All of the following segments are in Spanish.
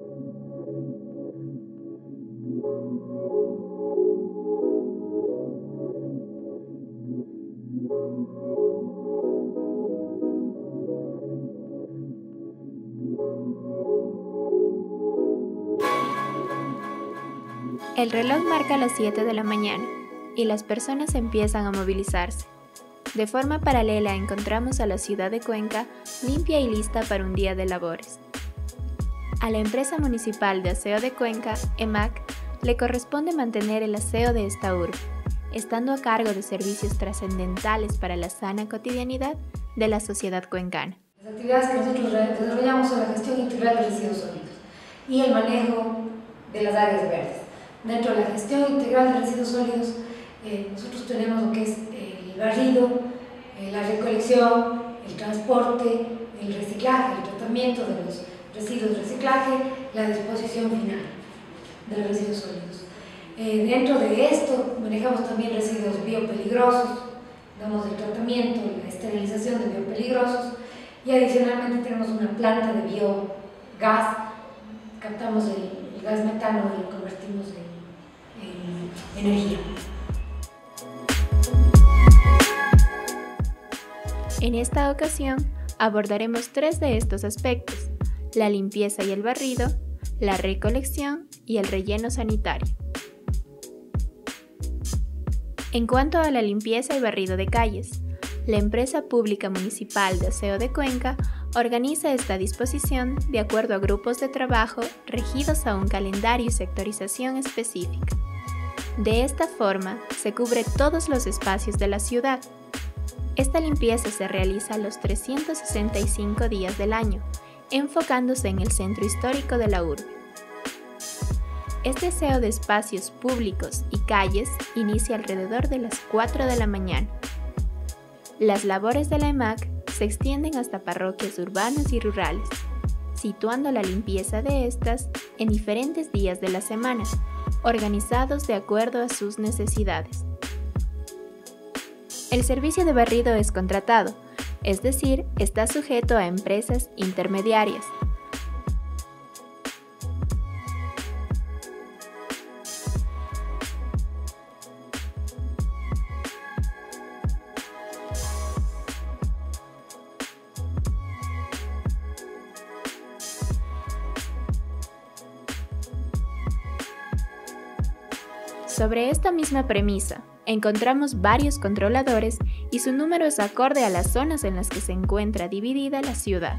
El reloj marca las 7 de la mañana y las personas empiezan a movilizarse. De forma paralela encontramos a la ciudad de Cuenca limpia y lista para un día de labores. A la empresa municipal de aseo de Cuenca, EMAC, le corresponde mantener el aseo de esta urbe, estando a cargo de servicios trascendentales para la sana cotidianidad de la sociedad cuencana. Las actividades que nosotros desarrollamos son la gestión integral de residuos sólidos y el manejo de las áreas verdes. Dentro de la gestión integral de residuos sólidos, eh, nosotros tenemos lo que es el barrido, eh, la recolección, el transporte, el reciclaje, el tratamiento de los residuos reciclaje, la disposición final de los residuos sólidos. Eh, dentro de esto manejamos también residuos biopeligrosos, damos el tratamiento, la esterilización de biopeligrosos y adicionalmente tenemos una planta de biogás, captamos el, el gas metano y lo convertimos en energía. En esta ocasión abordaremos tres de estos aspectos, la limpieza y el barrido, la recolección y el relleno sanitario. En cuanto a la limpieza y barrido de calles, la empresa pública municipal de aseo de Cuenca organiza esta disposición de acuerdo a grupos de trabajo regidos a un calendario y sectorización específica. De esta forma, se cubre todos los espacios de la ciudad. Esta limpieza se realiza los 365 días del año, enfocándose en el centro histórico de la urbe. Este aseo de espacios públicos y calles inicia alrededor de las 4 de la mañana. Las labores de la EMAC se extienden hasta parroquias urbanas y rurales, situando la limpieza de estas en diferentes días de la semana, organizados de acuerdo a sus necesidades. El servicio de barrido es contratado, es decir, está sujeto a empresas intermediarias, Sobre esta misma premisa, encontramos varios controladores y su número es acorde a las zonas en las que se encuentra dividida la ciudad.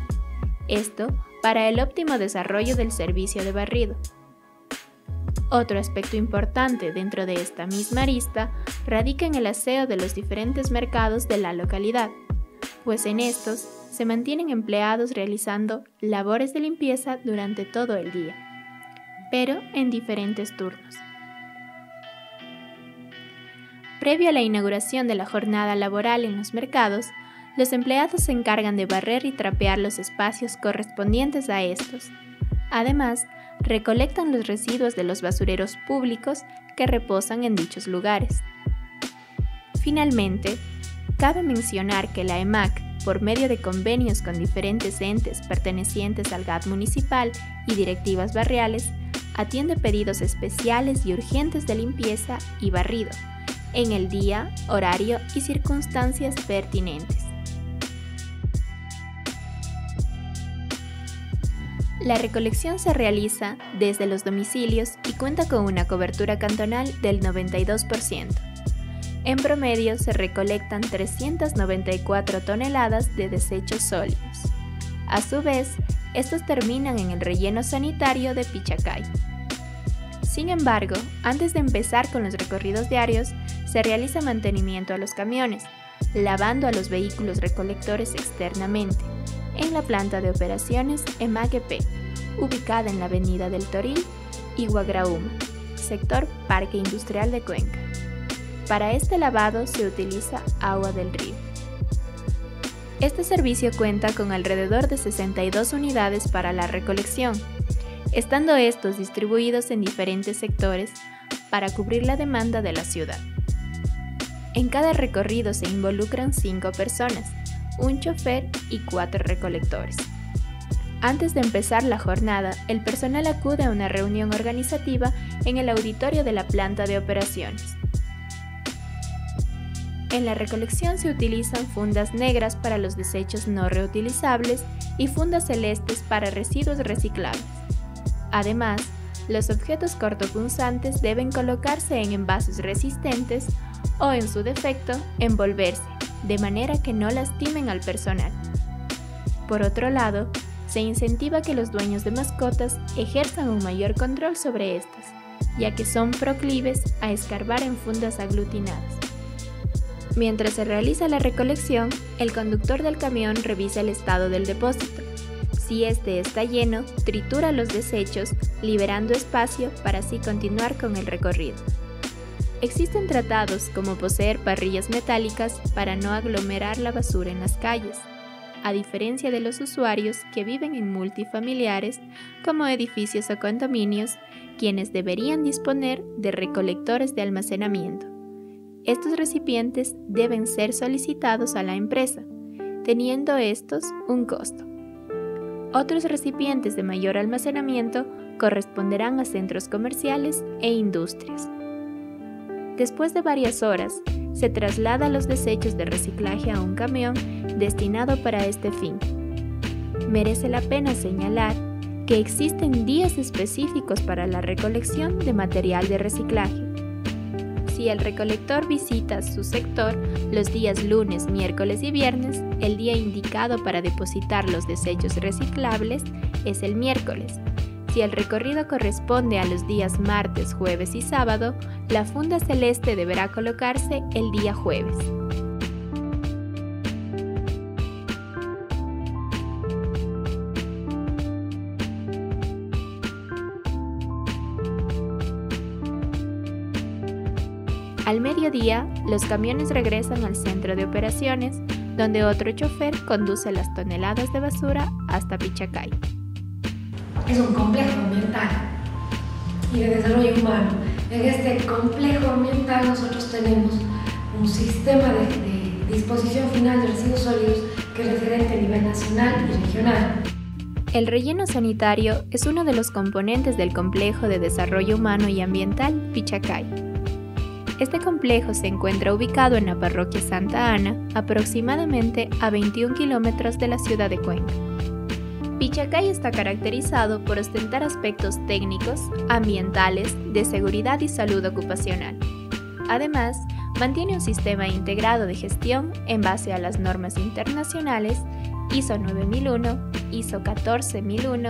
Esto para el óptimo desarrollo del servicio de barrido. Otro aspecto importante dentro de esta misma arista radica en el aseo de los diferentes mercados de la localidad, pues en estos se mantienen empleados realizando labores de limpieza durante todo el día, pero en diferentes turnos. Previo a la inauguración de la jornada laboral en los mercados, los empleados se encargan de barrer y trapear los espacios correspondientes a estos. Además, recolectan los residuos de los basureros públicos que reposan en dichos lugares. Finalmente, cabe mencionar que la EMAC, por medio de convenios con diferentes entes pertenecientes al GAT municipal y directivas barriales, atiende pedidos especiales y urgentes de limpieza y barrido en el día, horario y circunstancias pertinentes. La recolección se realiza desde los domicilios y cuenta con una cobertura cantonal del 92%. En promedio se recolectan 394 toneladas de desechos sólidos. A su vez, estos terminan en el relleno sanitario de Pichacay. Sin embargo, antes de empezar con los recorridos diarios, se realiza mantenimiento a los camiones, lavando a los vehículos recolectores externamente, en la planta de operaciones EMAGP, ubicada en la avenida del Toril y Guagrauma, sector Parque Industrial de Cuenca. Para este lavado se utiliza agua del río. Este servicio cuenta con alrededor de 62 unidades para la recolección, estando estos distribuidos en diferentes sectores para cubrir la demanda de la ciudad. En cada recorrido se involucran cinco personas, un chofer y cuatro recolectores. Antes de empezar la jornada, el personal acude a una reunión organizativa en el auditorio de la planta de operaciones. En la recolección se utilizan fundas negras para los desechos no reutilizables y fundas celestes para residuos reciclables. Además, los objetos cortopunzantes deben colocarse en envases resistentes o, en su defecto, envolverse, de manera que no lastimen al personal. Por otro lado, se incentiva que los dueños de mascotas ejerzan un mayor control sobre estas, ya que son proclives a escarbar en fundas aglutinadas. Mientras se realiza la recolección, el conductor del camión revisa el estado del depósito. Si este está lleno, tritura los desechos, liberando espacio para así continuar con el recorrido. Existen tratados como poseer parrillas metálicas para no aglomerar la basura en las calles, a diferencia de los usuarios que viven en multifamiliares como edificios o condominios, quienes deberían disponer de recolectores de almacenamiento. Estos recipientes deben ser solicitados a la empresa, teniendo estos un costo. Otros recipientes de mayor almacenamiento corresponderán a centros comerciales e industrias. Después de varias horas, se traslada los desechos de reciclaje a un camión destinado para este fin. Merece la pena señalar que existen días específicos para la recolección de material de reciclaje. Si el recolector visita su sector los días lunes, miércoles y viernes, el día indicado para depositar los desechos reciclables es el miércoles, si el recorrido corresponde a los días martes, jueves y sábado, la funda celeste deberá colocarse el día jueves. Al mediodía, los camiones regresan al centro de operaciones, donde otro chofer conduce las toneladas de basura hasta Pichacay es un complejo ambiental y de desarrollo humano. En este complejo ambiental nosotros tenemos un sistema de, disposición final de residuos sólidos que es referente a nivel nacional y regional. El relleno sanitario es uno de los componentes del complejo de desarrollo humano y ambiental Pichacay. Este complejo se encuentra ubicado en la parroquia Santa Ana, aproximadamente a 21 kilómetros de la ciudad de Cuenca. Pichacay está caracterizado por ostentar aspectos técnicos, ambientales, de seguridad y salud ocupacional. Además, mantiene un sistema integrado de gestión en base a las normas internacionales ISO 9001, ISO 14001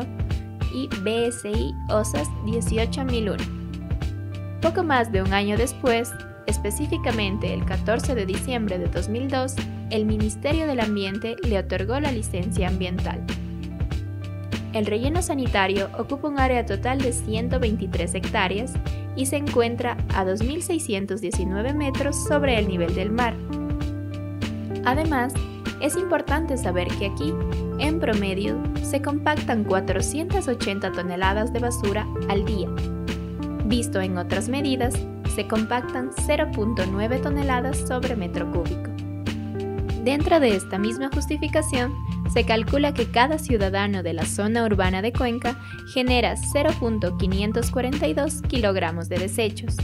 y BSI OSAS 18001. Poco más de un año después, específicamente el 14 de diciembre de 2002, el Ministerio del Ambiente le otorgó la licencia ambiental. El relleno sanitario ocupa un área total de 123 hectáreas y se encuentra a 2.619 metros sobre el nivel del mar. Además, es importante saber que aquí, en promedio, se compactan 480 toneladas de basura al día. Visto en otras medidas, se compactan 0.9 toneladas sobre metro cúbico. Dentro de esta misma justificación, se calcula que cada ciudadano de la zona urbana de Cuenca genera 0.542 kilogramos de desechos.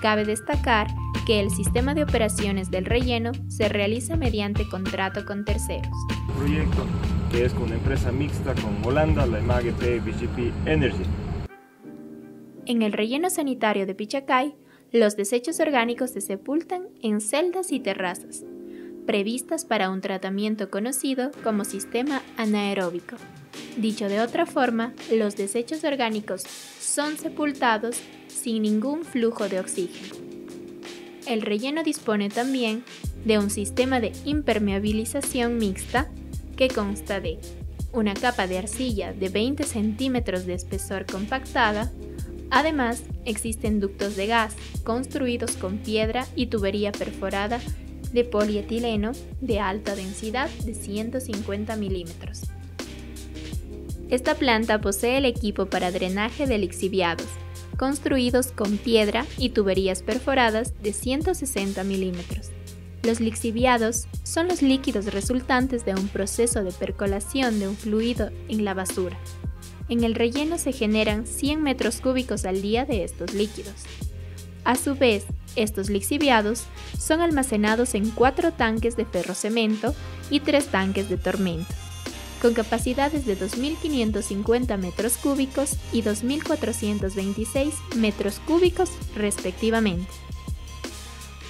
Cabe destacar que el sistema de operaciones del relleno se realiza mediante contrato con terceros. Proyecto que es con una empresa mixta con Holanda, la BGP Energy. En el relleno sanitario de Pichacay, los desechos orgánicos se sepultan en celdas y terrazas, previstas para un tratamiento conocido como sistema anaeróbico. Dicho de otra forma, los desechos orgánicos son sepultados sin ningún flujo de oxígeno. El relleno dispone también de un sistema de impermeabilización mixta que consta de una capa de arcilla de 20 centímetros de espesor compactada. Además, existen ductos de gas construidos con piedra y tubería perforada de polietileno de alta densidad de 150 milímetros. Esta planta posee el equipo para drenaje de lixiviados, construidos con piedra y tuberías perforadas de 160 milímetros. Los lixiviados son los líquidos resultantes de un proceso de percolación de un fluido en la basura. En el relleno se generan 100 metros cúbicos al día de estos líquidos. A su vez, estos lixiviados son almacenados en cuatro tanques de ferrocemento y tres tanques de tormento, con capacidades de 2.550 metros cúbicos y 2.426 metros cúbicos respectivamente.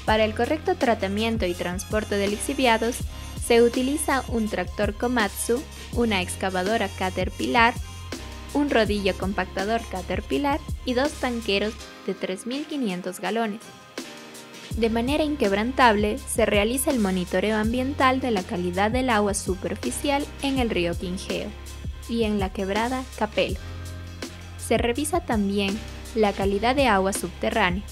Para el correcto tratamiento y transporte de lixiviados, se utiliza un tractor Komatsu, una excavadora Caterpillar, un rodillo compactador Caterpillar y dos tanqueros de 3.500 galones. De manera inquebrantable, se realiza el monitoreo ambiental de la calidad del agua superficial en el río Quingeo y en la quebrada Capelo. Se revisa también la calidad de agua subterránea,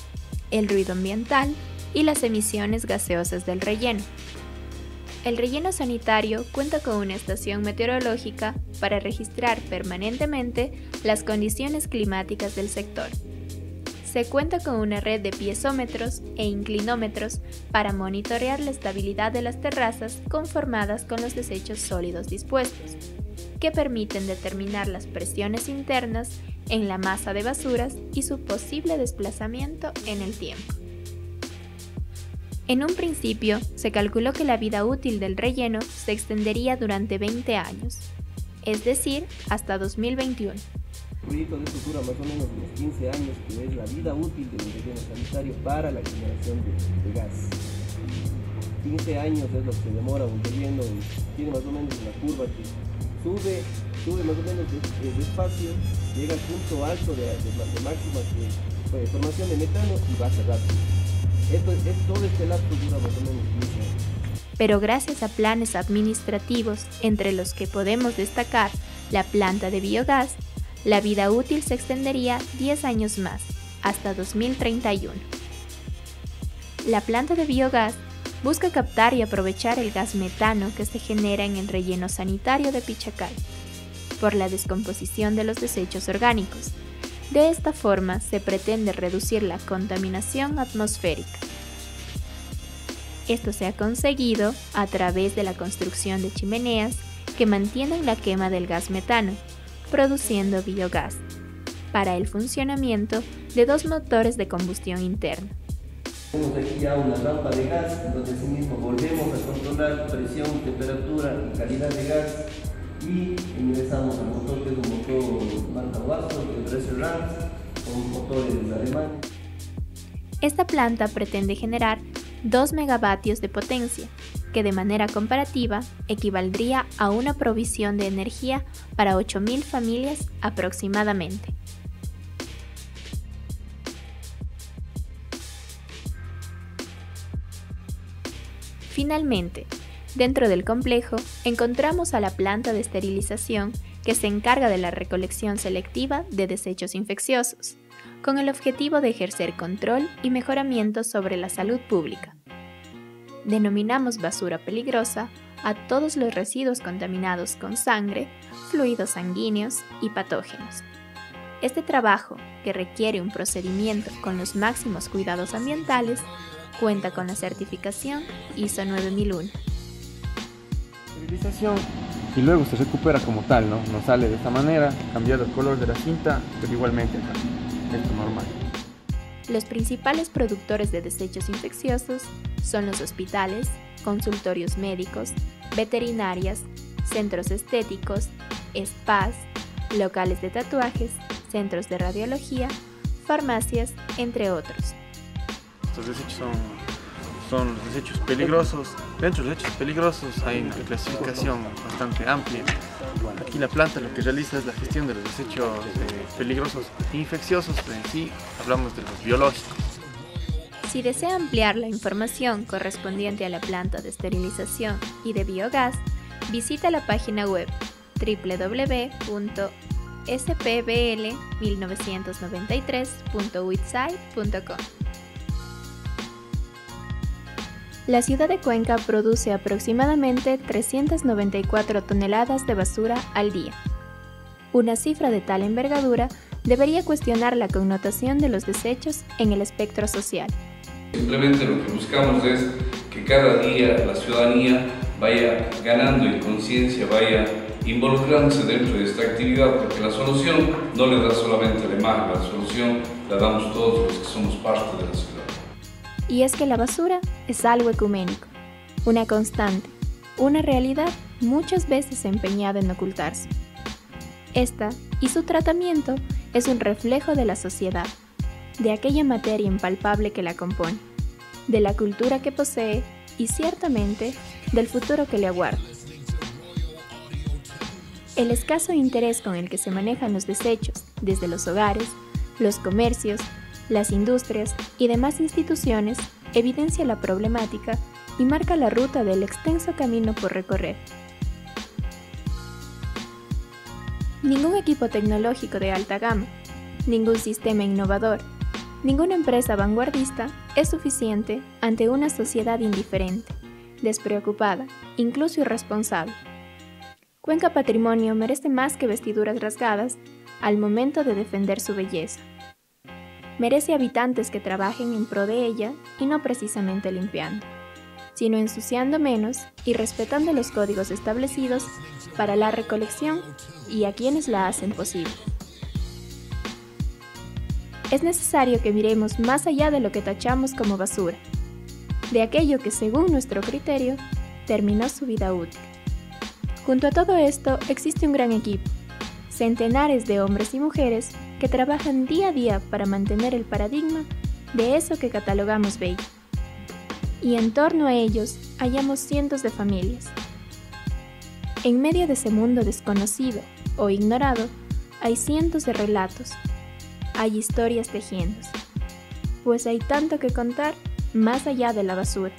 el ruido ambiental y las emisiones gaseosas del relleno. El relleno sanitario cuenta con una estación meteorológica para registrar permanentemente las condiciones climáticas del sector. Se cuenta con una red de piezómetros e inclinómetros para monitorear la estabilidad de las terrazas conformadas con los desechos sólidos dispuestos, que permiten determinar las presiones internas en la masa de basuras y su posible desplazamiento en el tiempo. En un principio, se calculó que la vida útil del relleno se extendería durante 20 años, es decir, hasta 2021. Proyecto de esto dura más o menos unos 15 años, que es la vida útil del relleno sanitario para la generación de, gas. 15 años es lo que demora un relleno, tiene más o menos una curva que sube, sube más o menos despacio, llega al punto alto de, máxima que, formación de metano y baja rápido todo este lapso dura más o menos Pero gracias a planes administrativos, entre los que podemos destacar la planta de biogás, la vida útil se extendería 10 años más, hasta 2031. La planta de biogás busca captar y aprovechar el gas metano que se genera en el relleno sanitario de Pichacal, por la descomposición de los desechos orgánicos, de esta forma se pretende reducir la contaminación atmosférica. Esto se ha conseguido a través de la construcción de chimeneas que mantienen la quema del gas metano, produciendo biogás, para el funcionamiento de dos motores de combustión interna. Tenemos aquí ya una rampa de gas, donde mismo volvemos a controlar presión, temperatura y calidad de gas y ingresamos al motor que es un motor marca Watson, el con motores alemanes. Esta planta pretende generar 2 megavatios de potencia, que de manera comparativa equivaldría a una provisión de energía para 8.000 familias aproximadamente. Finalmente, Dentro del complejo encontramos a la planta de esterilización que se encarga de la recolección selectiva de desechos infecciosos, con el objetivo de ejercer control y mejoramiento sobre la salud pública. Denominamos basura peligrosa a todos los residuos contaminados con sangre, fluidos sanguíneos y patógenos. Este trabajo, que requiere un procedimiento con los máximos cuidados ambientales, cuenta con la certificación ISO 9001 y luego se recupera como tal, ¿no? No sale de esta manera, cambiado el color de la cinta, pero igualmente acá, esto normal. Los principales productores de desechos infecciosos son los hospitales, consultorios médicos, veterinarias, centros estéticos, spas, locales de tatuajes, centros de radiología, farmacias, entre otros. Estos desechos son son los desechos peligrosos. Dentro de los desechos peligrosos hay una clasificación bastante amplia. Aquí la planta lo que realiza es la gestión de los desechos eh, peligrosos infecciosos, pero en sí hablamos de los biológicos. Si desea ampliar la información correspondiente a la planta de esterilización y de biogás, visita la página web www.spbl1993.witsite.com. La ciudad de Cuenca produce aproximadamente 394 toneladas de basura al día. Una cifra de tal envergadura debería cuestionar la connotación de los desechos en el espectro social, Simplemente lo que buscamos es que cada día la ciudadanía vaya ganando en conciencia, vaya involucrándose dentro de esta actividad, porque la solución no le da solamente la imagen, la solución la damos todos los que somos parte de la ciudad. Y es que la basura es algo ecuménico, una constante, una realidad muchas veces empeñada en ocultarse. Esta y su tratamiento es un reflejo de la sociedad, de aquella materia impalpable que la compone, de la cultura que posee y ciertamente del futuro que le aguarda. El escaso interés con el que se manejan los desechos desde los hogares, los comercios, las industrias y demás instituciones evidencia la problemática y marca la ruta del extenso camino por recorrer. Ningún equipo tecnológico de alta gama, ningún sistema innovador, ninguna empresa vanguardista es suficiente ante una sociedad indiferente, despreocupada, incluso irresponsable. Cuenca Patrimonio merece más que vestiduras rasgadas al momento de defender su belleza merece habitantes que trabajen en pro de ella y no precisamente limpiando, sino ensuciando menos y respetando los códigos establecidos para la recolección y a quienes la hacen posible. Es necesario que miremos más allá de lo que tachamos como basura, de aquello que según nuestro criterio terminó su vida útil. Junto a todo esto existe un gran equipo, centenares de hombres y mujeres que trabajan día a día para mantener el paradigma de eso que catalogamos bello. Y en torno a ellos hallamos cientos de familias. En medio de ese mundo desconocido o ignorado, hay cientos de relatos, hay historias tejiéndose, pues hay tanto que contar más allá de la basura.